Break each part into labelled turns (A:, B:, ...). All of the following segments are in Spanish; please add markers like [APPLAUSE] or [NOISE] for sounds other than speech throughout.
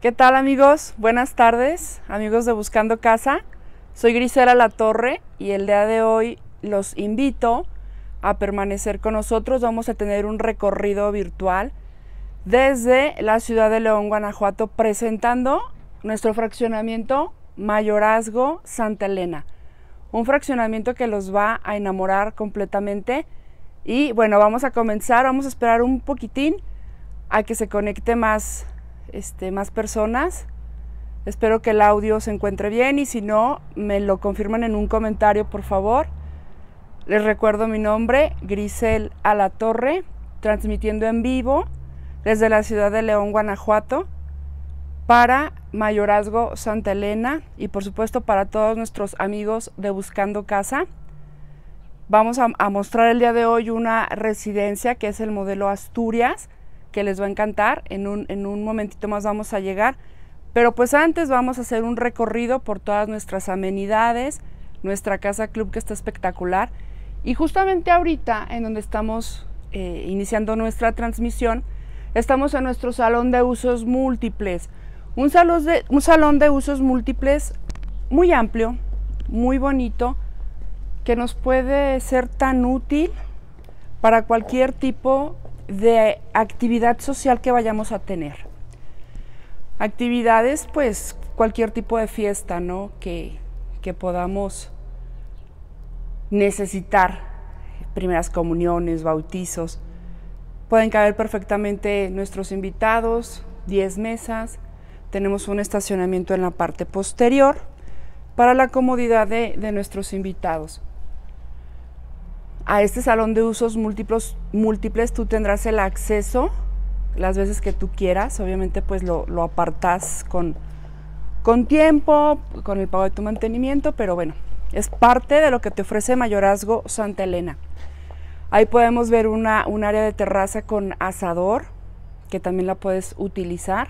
A: ¿Qué tal amigos? Buenas tardes, amigos de Buscando Casa. Soy Grisela La Torre y el día de hoy los invito a permanecer con nosotros. Vamos a tener un recorrido virtual desde la ciudad de León, Guanajuato, presentando nuestro fraccionamiento Mayorazgo Santa Elena. Un fraccionamiento que los va a enamorar completamente. Y bueno, vamos a comenzar, vamos a esperar un poquitín a que se conecte más este, más personas. Espero que el audio se encuentre bien y si no, me lo confirman en un comentario, por favor. Les recuerdo mi nombre, Grisel Alatorre, transmitiendo en vivo desde la ciudad de León, Guanajuato, para Mayorazgo Santa Elena y por supuesto para todos nuestros amigos de Buscando Casa. Vamos a, a mostrar el día de hoy una residencia que es el modelo Asturias que les va a encantar. En un, en un momentito más vamos a llegar. Pero pues antes vamos a hacer un recorrido por todas nuestras amenidades, nuestra casa club que está espectacular. Y justamente ahorita, en donde estamos eh, iniciando nuestra transmisión, estamos en nuestro salón de usos múltiples. Un salón, de, un salón de usos múltiples muy amplio, muy bonito, que nos puede ser tan útil para cualquier tipo de actividad social que vayamos a tener. Actividades, pues cualquier tipo de fiesta, ¿no? Que, que podamos necesitar, primeras comuniones, bautizos. Pueden caber perfectamente nuestros invitados, 10 mesas. Tenemos un estacionamiento en la parte posterior para la comodidad de, de nuestros invitados a este salón de usos múltiples, múltiples tú tendrás el acceso las veces que tú quieras. Obviamente pues lo, apartas con, con tiempo, con el pago de tu mantenimiento, pero bueno, es parte de lo que te ofrece Mayorazgo Santa Elena. Ahí podemos ver una, un área de terraza con asador, que también la puedes utilizar.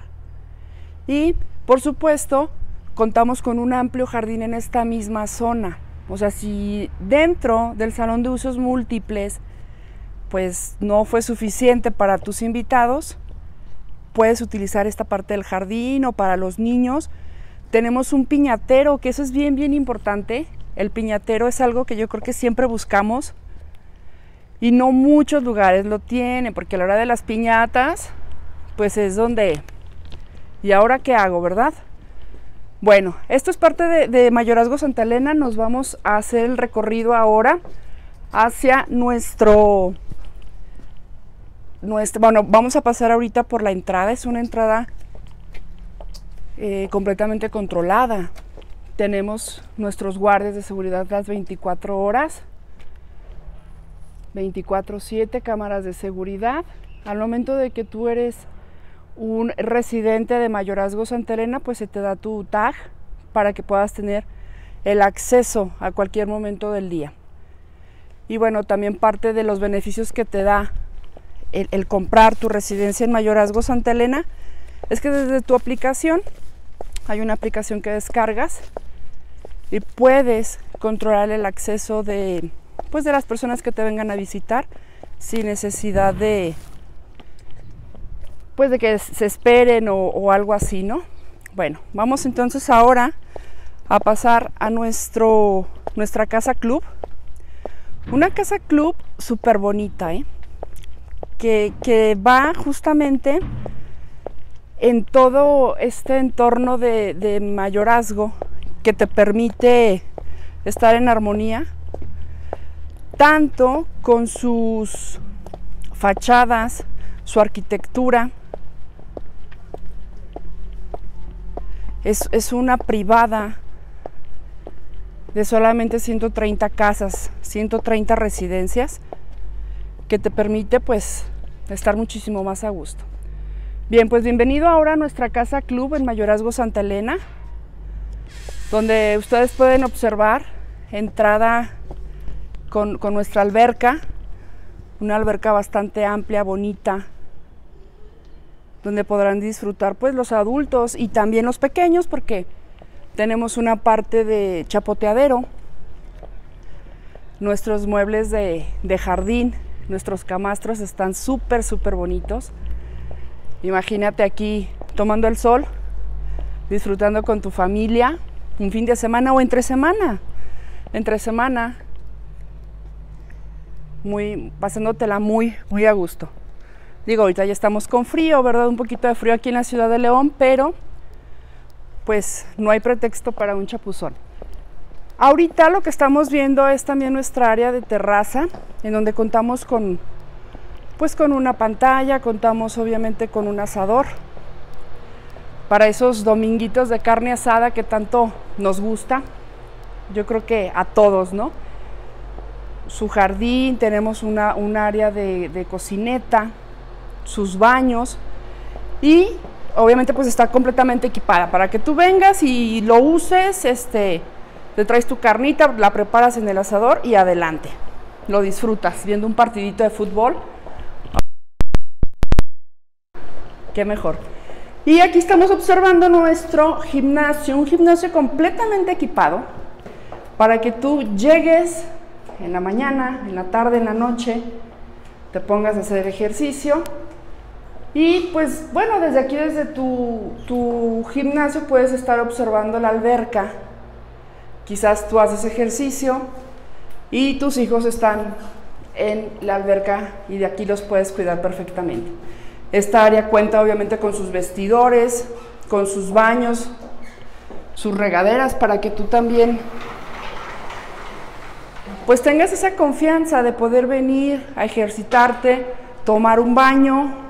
A: Y por supuesto, contamos con un amplio jardín en esta misma zona. O sea, si dentro del salón de usos múltiples, pues no fue suficiente para tus invitados, puedes utilizar esta parte del jardín o para los niños. Tenemos un piñatero, que eso es bien, bien importante. El piñatero es algo que yo creo que siempre buscamos y no muchos lugares lo tienen, porque a la hora de las piñatas, pues es donde... ¿Y ahora qué hago, verdad? Bueno, esto es parte de, Mayorazgo Santa Elena. Nos vamos a hacer el recorrido ahora hacia nuestro, nuestro. Bueno, vamos a pasar ahorita por la entrada. Es una entrada eh, completamente controlada. Tenemos nuestros guardias de seguridad las 24 horas. 24/7 cámaras de seguridad. Al momento de que tú eres un residente de Mayorazgo Santa Elena, pues se te da tu tag para que puedas tener el acceso a cualquier momento del día. Y bueno, también parte de los beneficios que te da el, comprar tu residencia en Mayorazgo Santa Elena es que desde tu aplicación hay una aplicación que descargas y puedes controlar el acceso de pues de las personas que te vengan a visitar sin necesidad de, pues de que se esperen o, algo así, ¿no? Bueno, vamos entonces ahora a pasar a nuestro, nuestra casa club. Una casa club súper bonita, ¿eh? Que, que, va justamente en todo este entorno de, de, mayorazgo que te permite estar en armonía, tanto con sus fachadas, su arquitectura, Es, una privada de solamente 130 casas, 130 residencias, que te permite pues estar muchísimo más a gusto. Bien, pues bienvenido ahora a nuestra casa club en Mayorazgo Santa Elena, donde ustedes pueden observar entrada con, con nuestra alberca, una alberca bastante amplia, bonita, donde podrán disfrutar pues los adultos y también los pequeños porque tenemos una parte de chapoteadero, nuestros muebles de, de jardín, nuestros camastros están súper, súper bonitos. Imagínate aquí tomando el sol disfrutando con tu familia un fin de semana o entre semana. Entre semana, muy, pasándotela muy, muy a gusto. Digo, ahorita ya estamos con frío, ¿verdad? Un poquito de frío aquí en la ciudad de León, pero pues no hay pretexto para un chapuzón. Ahorita lo que estamos viendo es también nuestra área de terraza, en donde contamos con pues con una pantalla, contamos obviamente con un asador para esos dominguitos de carne asada que tanto nos gusta. Yo creo que a todos, ¿no? Su jardín, tenemos una, un área de, de cocineta, sus baños y obviamente pues está completamente equipada para que tú vengas y lo uses, este, te traes tu carnita, la preparas en el asador y adelante. Lo disfrutas viendo un partidito de fútbol. Qué mejor. Y aquí estamos observando nuestro gimnasio, un gimnasio completamente equipado para que tú llegues en la mañana, en la tarde, en la noche, te pongas a hacer ejercicio y pues bueno, desde aquí, desde tu, gimnasio, puedes estar observando la alberca. Quizás tú haces ejercicio y tus hijos están en la alberca y de aquí los puedes cuidar perfectamente. Esta área cuenta obviamente con sus vestidores, con sus baños, sus regaderas para que tú también pues tengas esa confianza de poder venir a ejercitarte, tomar un baño,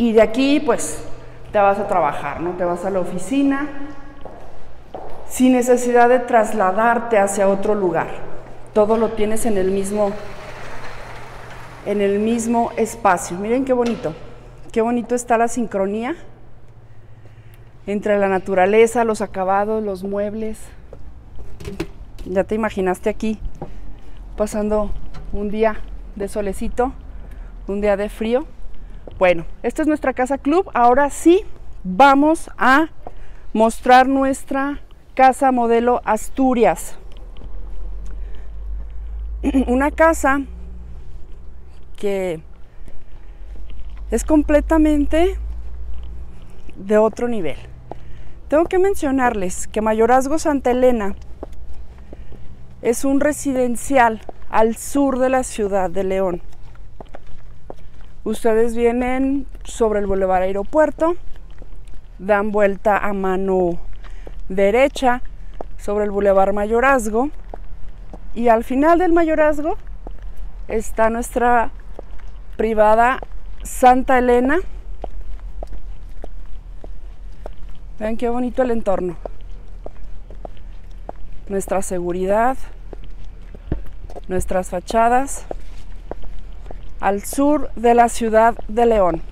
A: y de aquí, pues, te vas a trabajar, ¿no? Te vas a la oficina sin necesidad de trasladarte hacia otro lugar. Todo lo tienes en el mismo en el mismo espacio. Miren qué bonito. Qué bonito está la sincronía entre la naturaleza, los acabados, los muebles. Ya te imaginaste aquí pasando un día de solecito, un día de frío. Bueno, esta es nuestra casa club. Ahora sí, vamos a mostrar nuestra casa modelo Asturias. [CLEARS THROAT] Una casa que es completamente de otro nivel. Tengo que mencionarles que Mayorazgo Santa Elena es un residencial al sur de la ciudad de León. Ustedes vienen sobre el Boulevard Aeropuerto, dan vuelta a mano derecha sobre el Boulevard Mayorazgo y al final del Mayorazgo está nuestra privada Santa Elena. Vean qué bonito el entorno. Nuestra seguridad, nuestras fachadas al sur de la ciudad de León.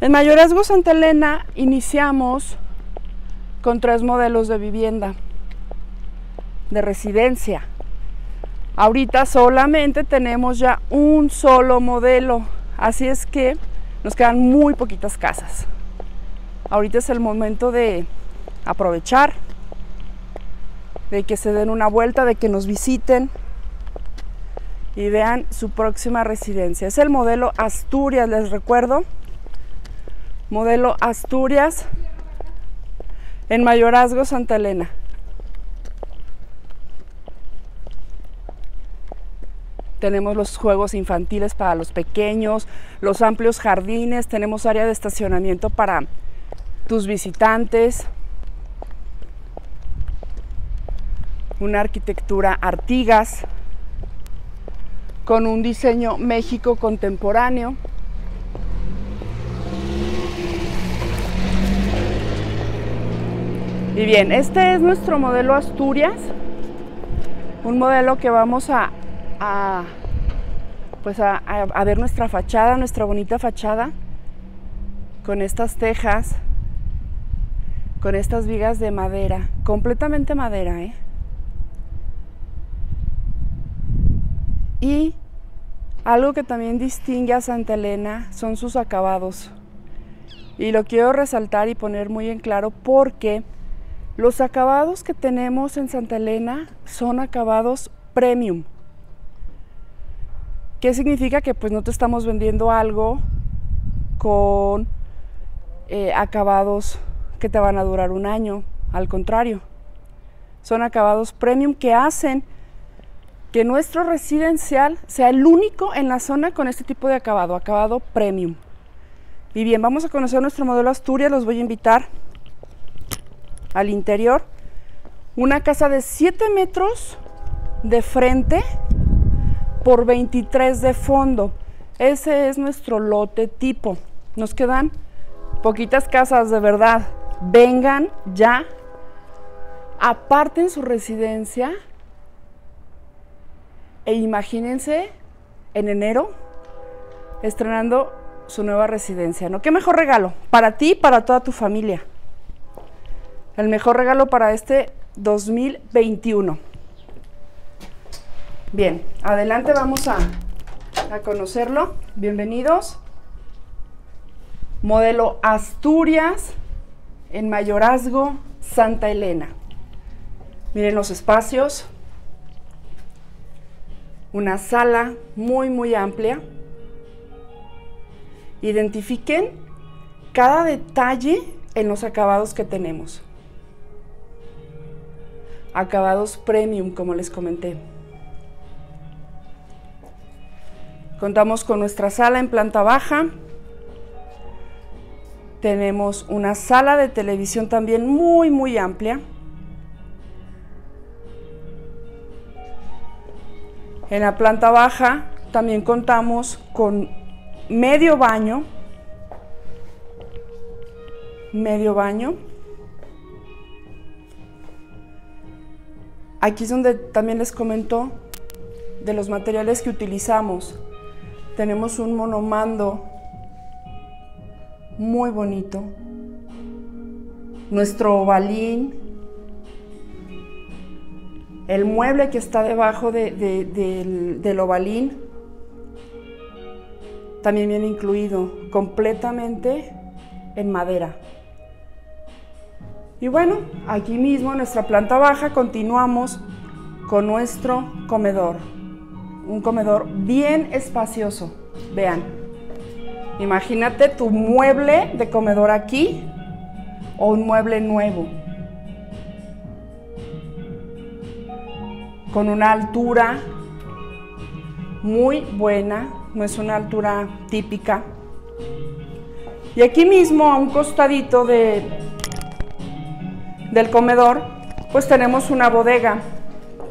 A: En Mayorazgo Santa Elena iniciamos con tres modelos de vivienda, de residencia. Ahorita solamente tenemos ya un solo modelo, así es que nos quedan muy poquitas casas. Ahorita es el momento de aprovechar, de que se den una vuelta, de que nos visiten, y vean su próxima residencia. Es el modelo Asturias, les recuerdo. Modelo Asturias en Mayorazgo, Santa Elena. Tenemos los juegos infantiles para los pequeños, los amplios jardines, tenemos área de estacionamiento para tus visitantes, una arquitectura Artigas, con un diseño México contemporáneo. Y bien, este es nuestro modelo Asturias, un modelo que vamos a, pues a, ver nuestra fachada, nuestra bonita fachada, con estas tejas, con estas vigas de madera, completamente madera, ¿eh? Y algo que también distingue a Santa Elena son sus acabados. Y lo quiero resaltar y poner muy en claro porque los acabados que tenemos en Santa Elena son acabados premium. ¿Qué significa? Que pues no te estamos vendiendo algo con eh, acabados que te van a durar un año, al contrario. Son acabados premium que hacen que nuestro residencial sea el único en la zona con este tipo de acabado, acabado premium. Y bien, vamos a conocer nuestro modelo Asturias, los voy a invitar al interior. Una casa de 7 metros de frente por 23 de fondo. Ese es nuestro lote tipo. Nos quedan poquitas casas de verdad. Vengan ya, aparten su residencia e imagínense en enero estrenando su nueva residencia, ¿no? ¿Qué mejor regalo para ti para toda tu familia? El mejor regalo para este 2021. Bien, adelante vamos a, a conocerlo. Bienvenidos. Modelo Asturias en Mayorazgo, Santa Elena. Miren los espacios. Una sala muy, muy amplia. Identifiquen cada detalle en los acabados que tenemos. Acabados premium, como les comenté. Contamos con nuestra sala en planta baja. Tenemos una sala de televisión también muy, muy amplia. En la planta baja también contamos con medio baño. Medio baño. Aquí es donde también les comento de los materiales que utilizamos. Tenemos un monomando muy bonito. Nuestro ovalín. El mueble que está debajo del, del ovalín también viene incluido completamente en madera. Y bueno, aquí mismo en nuestra planta baja continuamos con nuestro comedor un comedor bien espacioso. Vean, imagínate tu mueble de comedor aquí o un mueble nuevo. Con una altura muy buena, no es una altura típica. Y aquí mismo, a un costadito de, del comedor, pues tenemos una bodega,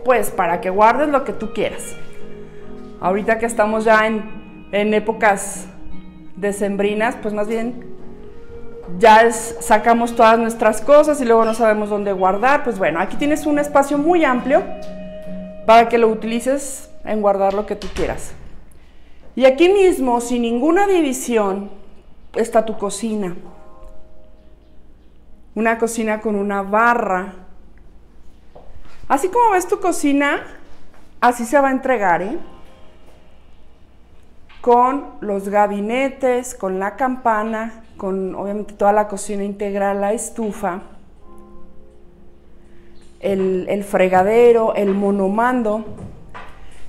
A: pues para que guardes lo que tú quieras. Ahorita que estamos ya en, en épocas decembrinas, pues más bien ya sacamos todas nuestras cosas y luego no sabemos dónde guardar. Pues bueno, aquí tienes un espacio muy amplio para que lo utilices en guardar lo que tú quieras. Y aquí mismo, sin ninguna división, está tu cocina. Una cocina con una barra. Así como ves tu cocina, así se va a entregar, ¿eh? con los gabinetes, con la campana, con obviamente toda la cocina integral, la estufa, el, fregadero, el monomando.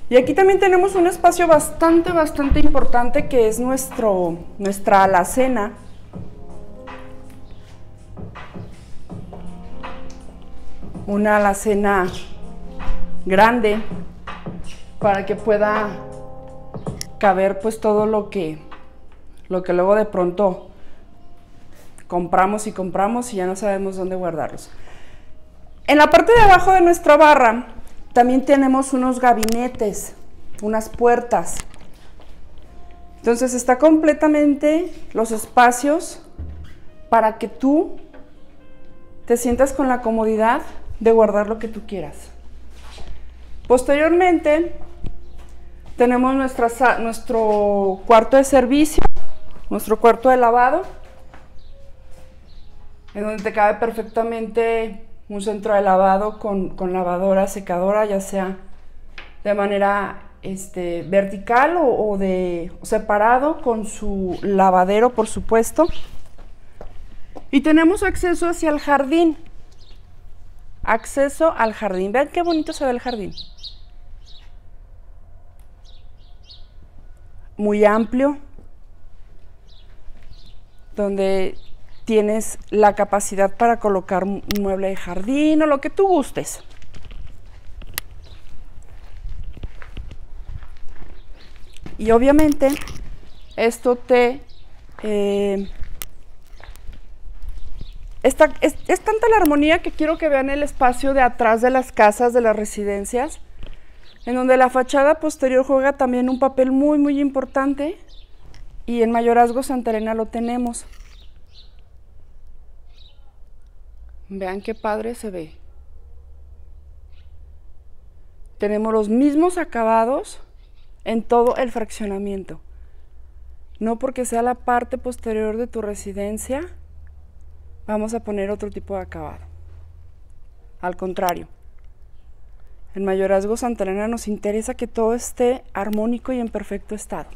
A: Y aquí también tenemos un espacio bastante, bastante importante que es nuestro, nuestra alacena. Una alacena grande para que pueda caber pues todo lo que, lo que luego de pronto compramos y compramos y ya no sabemos dónde guardarlos. En la parte de abajo de nuestra barra también tenemos unos gabinetes, unas puertas. Entonces está completamente los espacios para que tú te sientas con la comodidad de guardar lo que tú quieras. Posteriormente tenemos nuestro cuarto de servicio, nuestro cuarto de lavado, en donde te cabe perfectamente un centro de lavado con, lavadora, secadora, ya sea de manera este, vertical o, o de separado con su lavadero, por supuesto. Y tenemos acceso hacia el jardín. Acceso al jardín. Vean qué bonito se ve el jardín. muy amplio, donde tienes la capacidad para colocar un mueble de jardín o lo que tú gustes. Y obviamente esto te... Eh, es, es, tanta la armonía que quiero que vean el espacio de atrás de las casas, de las residencias, en donde la fachada posterior juega también un papel muy, muy importante y en Mayorazgo Santa Elena lo tenemos. Vean qué padre se ve. Tenemos los mismos acabados en todo el fraccionamiento. No porque sea la parte posterior de tu residencia, vamos a poner otro tipo de acabado. Al contrario, en Mayorazgo Santa Elena nos interesa que todo esté armónico y en perfecto estado.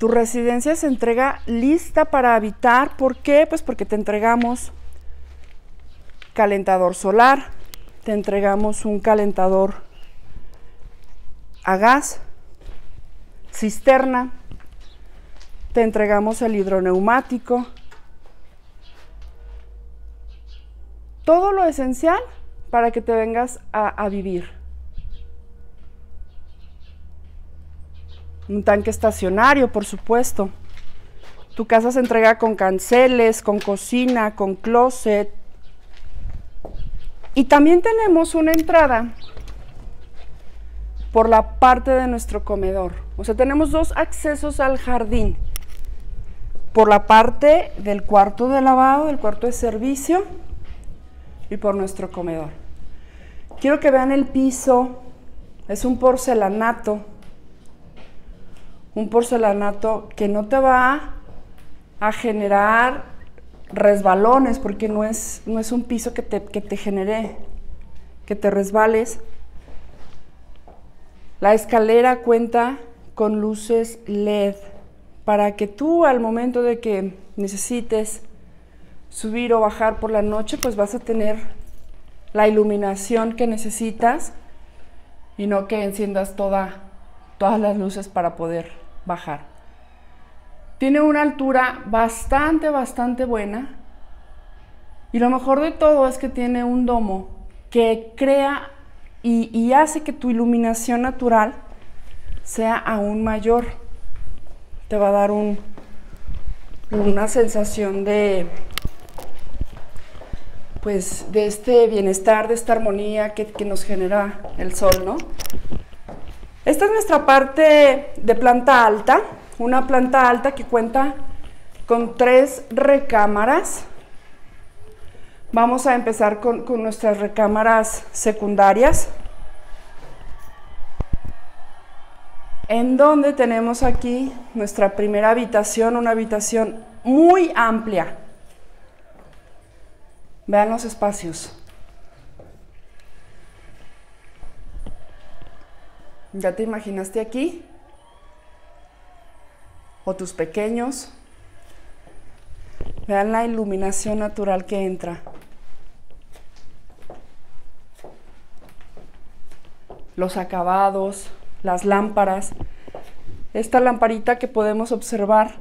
A: Tu residencia se entrega lista para habitar. ¿Por qué? Pues porque te entregamos calentador solar, te entregamos un calentador a gas, cisterna, te entregamos el hidroneumático, todo lo esencial para que te vengas a, vivir. Un tanque estacionario, por supuesto. Tu casa se entrega con canceles, con cocina, con closet. Y también tenemos una entrada por la parte de nuestro comedor. O sea, tenemos dos accesos al jardín. Por la parte del cuarto de lavado, del cuarto de servicio y por nuestro comedor. Quiero que vean el piso. Es un porcelanato. Un porcelanato que no te va a generar resbalones porque no es, no es un piso que te, que te genere que te resbales. La escalera cuenta con luces LED para que tú al momento de que necesites subir o bajar por la noche, pues vas a tener la iluminación que necesitas y no que enciendas toda, todas las luces para poder bajar. Tiene una altura bastante, bastante buena. Y lo mejor de todo es que tiene un domo que crea y, hace que tu iluminación natural sea aún mayor. Te va a dar un, una sensación de, pues, de este bienestar, de esta armonía que, que nos genera el sol, ¿no? Esta es nuestra parte de planta alta, una planta alta que cuenta con tres recámaras Vamos a empezar con, nuestras recámaras secundarias. En donde tenemos aquí nuestra primera habitación, una habitación muy amplia. Vean los espacios. ¿Ya te imaginaste aquí? ¿O tus pequeños? Vean la iluminación natural que entra. Los acabados, las lámparas. Esta lamparita que podemos observar.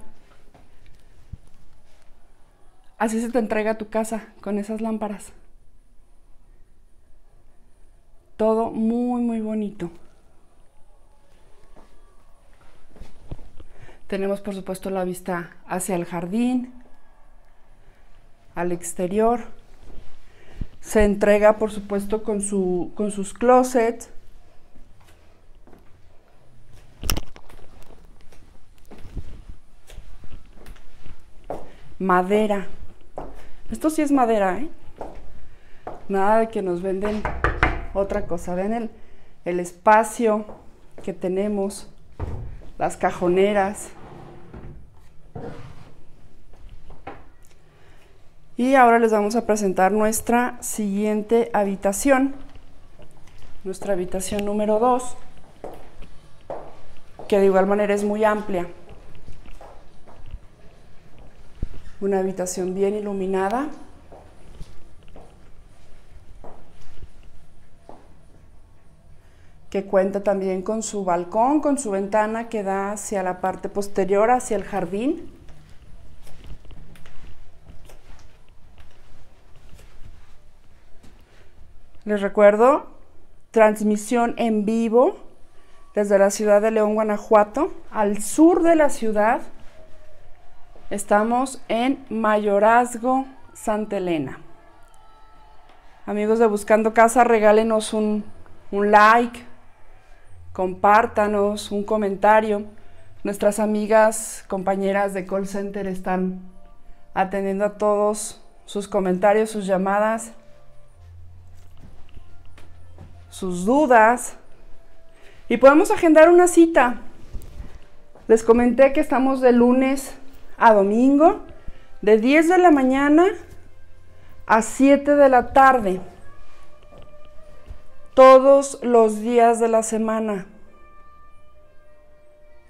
A: Así se te entrega tu casa con esas lámparas. Todo muy, muy bonito. Tenemos por supuesto la vista hacia el jardín, al exterior. Se entrega, por supuesto, con, su, con sus closets. Madera. Esto sí es madera, ¿eh? Nada de que nos venden otra cosa. Ven el, el espacio que tenemos, las cajoneras. Y ahora les vamos a presentar nuestra siguiente habitación, nuestra habitación número 2, que de igual manera es muy amplia. Una habitación bien iluminada. que cuenta también con su balcón, con su ventana que da hacia la parte posterior, hacia el jardín. Les recuerdo, transmisión en vivo desde la ciudad de León, Guanajuato, al sur de la ciudad. Estamos en Mayorazgo, Santa Elena. Amigos de Buscando Casa, regálenos un, un like, compártanos un comentario. Nuestras amigas, compañeras de call center están atendiendo a todos sus comentarios, sus llamadas, sus dudas. Y podemos agendar una cita. Les comenté que estamos de lunes a domingo, de 10 de la mañana a 7 de la tarde, todos los días de la semana.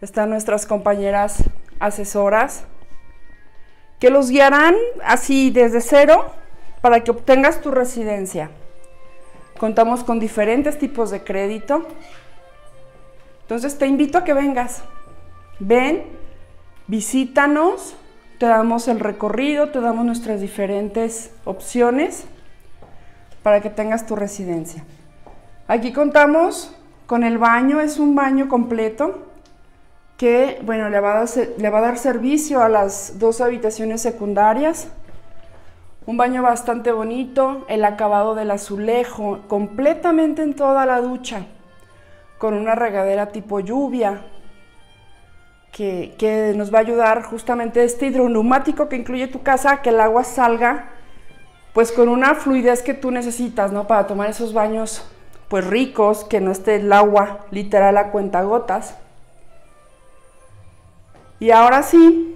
A: Están nuestras compañeras asesoras que los guiarán así desde cero para que obtengas tu residencia. Contamos con diferentes tipos de crédito. Entonces te invito a que vengas. Ven, visítanos, te damos el recorrido, te damos nuestras diferentes opciones para que tengas tu residencia. Aquí contamos con el baño, es un baño completo que, bueno, le va a dar, le va a dar servicio a las dos habitaciones secundarias. Un baño bastante bonito, el acabado del azulejo, completamente en toda la ducha, con una regadera tipo lluvia, que, nos va a ayudar justamente este hidroneumático que incluye tu casa que el agua salga pues con una fluidez que tú necesitas, ¿no? Para tomar esos baños pues ricos, que no esté el agua literal a cuenta gotas. Y ahora sí,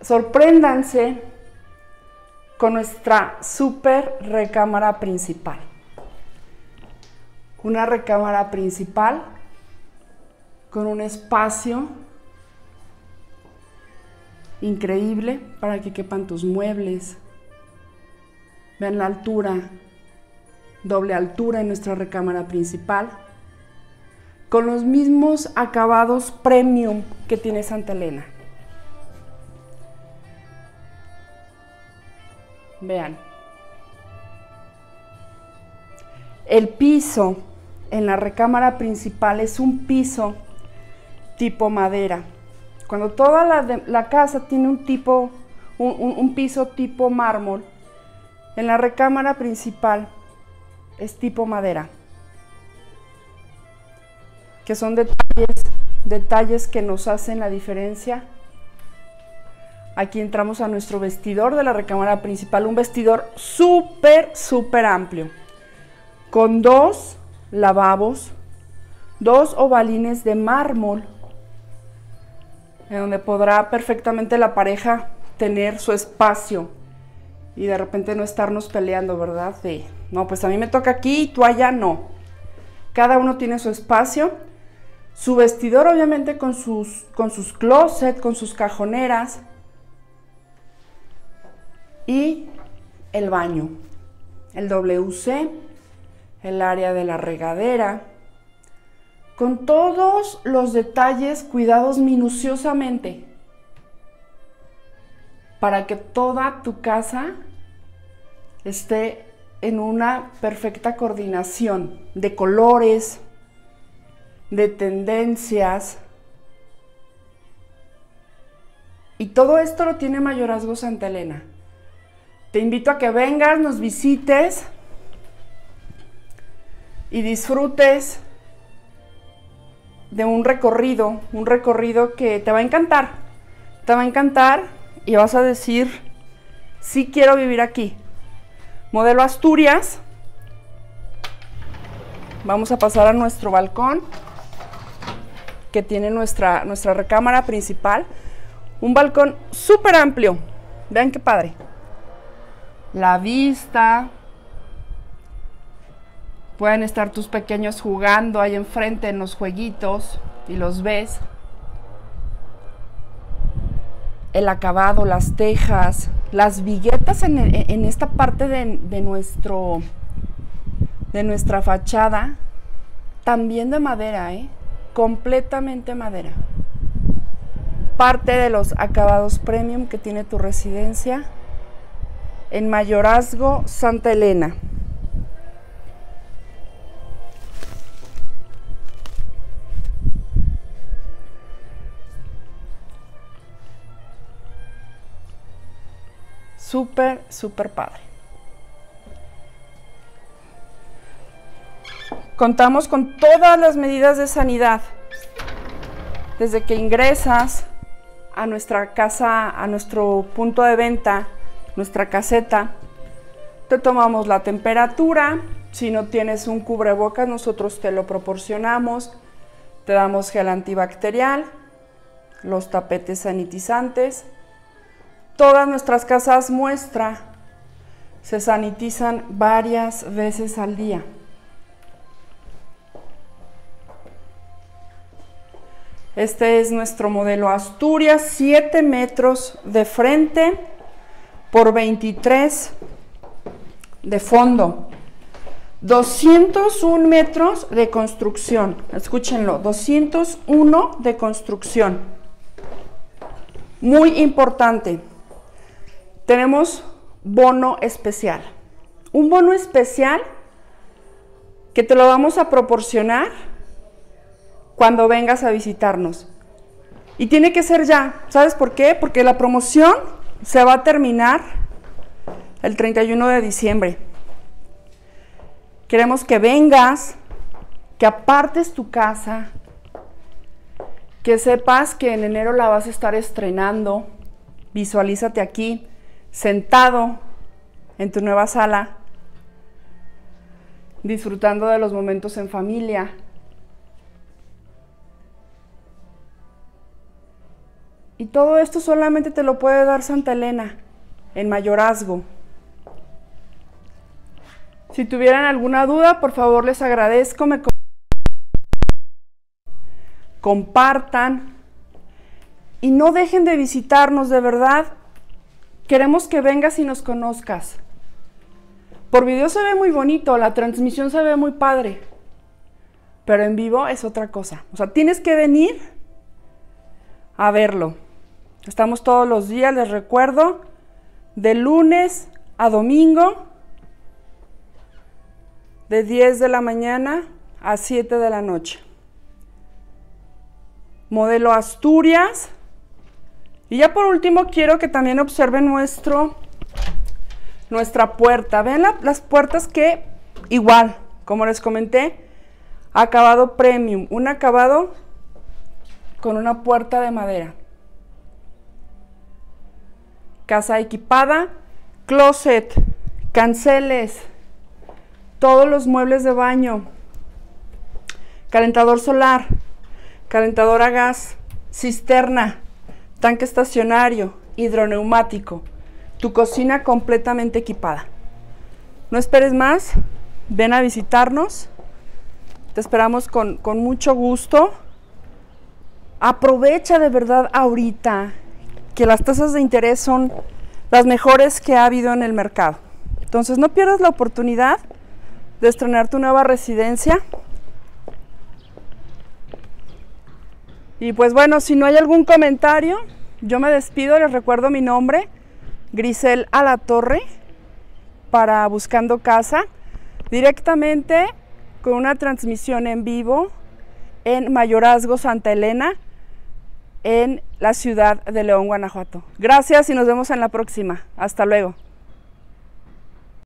A: sorpréndanse con nuestra super recámara principal. Una recámara principal con un espacio increíble para que quepan tus muebles. Vean la altura, doble altura en nuestra recámara principal, con los mismos acabados premium que tiene Santa Elena. Vean. El piso en la recámara principal es un piso tipo madera. Cuando toda la, casa tiene un tipo, un, piso tipo mármol, en la recámara principal es tipo madera. Que son detalles, detalles que nos hacen la diferencia. Aquí entramos a nuestro vestidor de la recámara principal, un vestidor súper, súper amplio, con dos lavabos, dos ovalines de mármol en donde podrá perfectamente la pareja tener su espacio y de repente no estarnos peleando, ¿verdad? No, pues a mí me toca aquí y tú allá no. Cada uno tiene su espacio, su vestidor obviamente con sus, con sus closets, con sus cajoneras y el baño, el WC, el área de la regadera, con todos los detalles cuidados minuciosamente para que toda tu casa esté en una perfecta coordinación de colores, de tendencias. Y todo esto lo tiene Mayorazgo Santa Elena. Te invito a que vengas, nos visites y disfrutes de un recorrido, un recorrido que te va a encantar. Te va a encantar y vas a decir, sí quiero vivir aquí. Modelo Asturias. Vamos a pasar a nuestro balcón que tiene nuestra, nuestra recámara principal. Un balcón súper amplio. Vean qué padre. La vista, Pueden estar tus pequeños jugando ahí enfrente en los jueguitos y los ves. El acabado, las tejas, las viguetas en, esta parte de, de, nuestro, de nuestra fachada, también de madera, ¿eh? completamente madera. Parte de los acabados premium que tiene tu residencia en Mayorazgo, Santa Elena. Súper, súper padre. Contamos con todas las medidas de sanidad. Desde que ingresas a nuestra casa, a nuestro punto de venta, nuestra caseta, te tomamos la temperatura. Si no tienes un cubrebocas, nosotros te lo proporcionamos. Te damos gel antibacterial, los tapetes sanitizantes. Todas nuestras casas muestra se sanitizan varias veces al día. Este es nuestro modelo Asturias, 7 metros de frente por 23 de fondo. 201 metros de construcción. Escúchenlo, 201 de construcción. Muy importante. Tenemos bono especial. Un bono especial que te lo vamos a proporcionar cuando vengas a visitarnos. Y tiene que ser ya. ¿Sabes por qué? Porque la promoción se va a terminar el 31 de diciembre. Queremos que vengas, que apartes tu casa, que sepas que en enero la vas a estar estrenando. Visualízate aquí, sentado en tu nueva sala, disfrutando de los momentos en familia, Y todo esto solamente te lo puede dar Santa Elena en mayorazgo. Si tuvieran alguna duda, por favor les agradezco, me compartan y no dejen de visitarnos, de verdad. Queremos que vengas y nos conozcas. Por video se ve muy bonito, la transmisión se ve muy padre, pero en vivo es otra cosa. O sea, tienes que venir a verlo. Estamos todos los días, les recuerdo, de lunes a domingo, de 10 de la mañana a 7 de la noche. Modelo Asturias. Y ya por último quiero que también observen nuestro, nuestra puerta. Vean las puertas que igual, como les comenté, acabado premium, un acabado con una puerta de madera casa equipada, closet, canceles, todos los muebles de baño, calentador solar, calentador a gas, cisterna, tanque estacionario, hidroneumático, tu cocina completamente equipada. No esperes más, ven a visitarnos, te esperamos con, con mucho gusto. Aprovecha de verdad ahorita que las tasas de interés son las mejores que ha habido en el mercado. Entonces no pierdas la oportunidad de estrenar tu nueva residencia. Y pues bueno, si no hay algún comentario, yo me despido, les recuerdo mi nombre, Grisel Alatorre, para Buscando Casa, directamente con una transmisión en vivo en Mayorazgo Santa Elena en la ciudad de León, Guanajuato. Gracias y nos vemos en la próxima. Hasta luego.